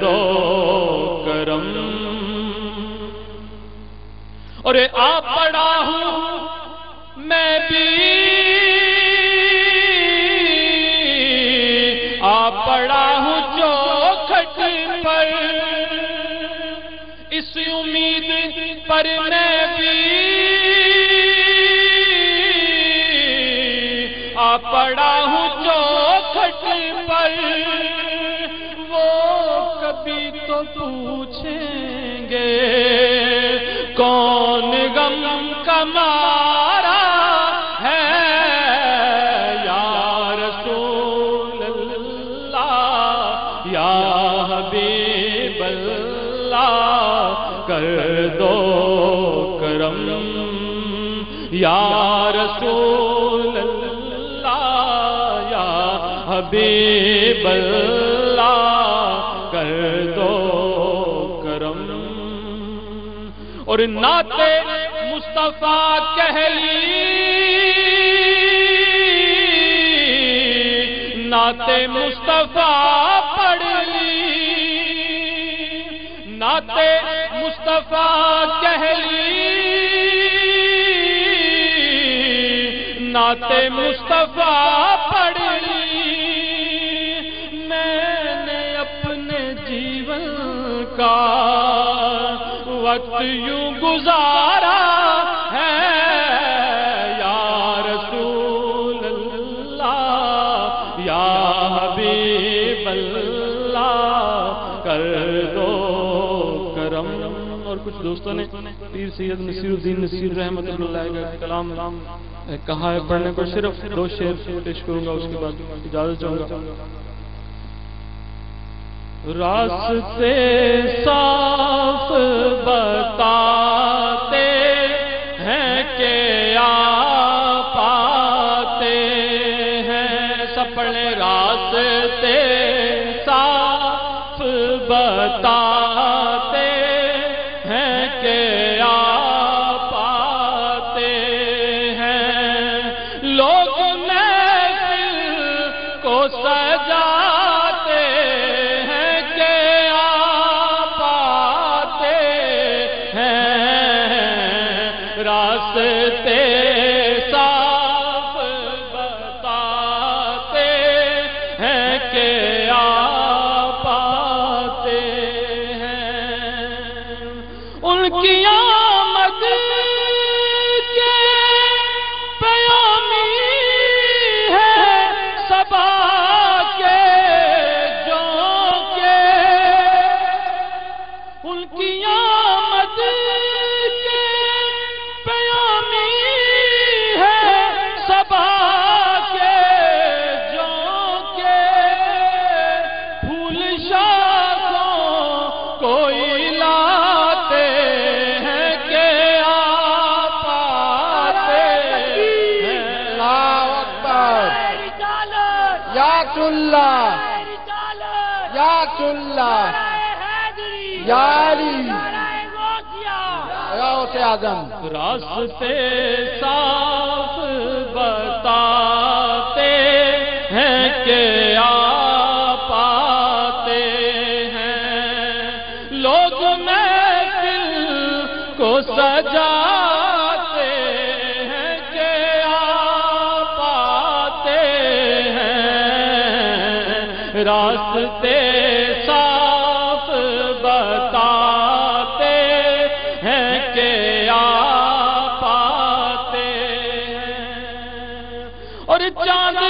दो करम। और आ पड़ा हूँ, मैं भी। आ पड़ा हूँ चौखट पर। इस उम्मीद पर मैं भी। आ पड़ा हूँ चौखट पर। पूछेंगे, कौन गम कमारा है या रसूल अल्लाह या हबीब अल्लाह कर दो करम, या रसूल अल्लाह या हबीब अल्लाह कर दो और नाते मुस्तफ़ा कहली। नाते मुस्तफ़ा पढ़ ली नाते मुस्तफ़ा कहली। नाते मुस्तफ़ा पढ़ ली मैंने अपने जीवन का वक्त यूँ गुजारा है या रसूल अल्लाह या हबीब अल्लाह कर दो करम। और कुछ दोस्तों ने पीर सैयद नसीरुद्दीन नसीर रहमत कलाम कहा है पढ़ने को सिर्फ़ दो शेर पेश करूँगा, उसके बाद इजाज़त चाहूँगा। रास्ते साफ़ बताते हैं के आ पाते हैं। सपने रास्ते साफ़ बताते हैं के आ पाते हैं। लोग महफिल को सजाते साफ़ बताते हैं के आ पाते हैं। उनकी आमद चुल्ला या चुल्ला या अली या आज़म। रास्ते साफ़ बताते हैं के पाते हैं। लोग महफिल को सजाते रास्ते साफ़ बताते हैं कि आ पाते हैं। और चाँद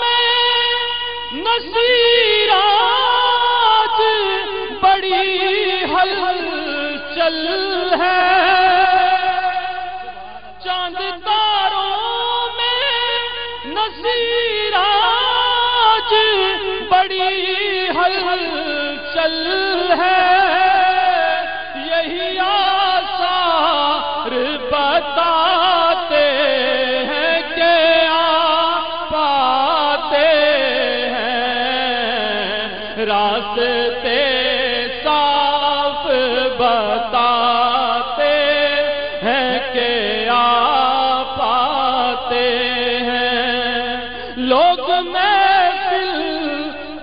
में नसीराज बड़ी हलचल है। बड़ी हलचल है। यही आसार बताते हैं के आ पाते हैं। रास्ते साफ़ बताते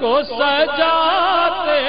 को सजाते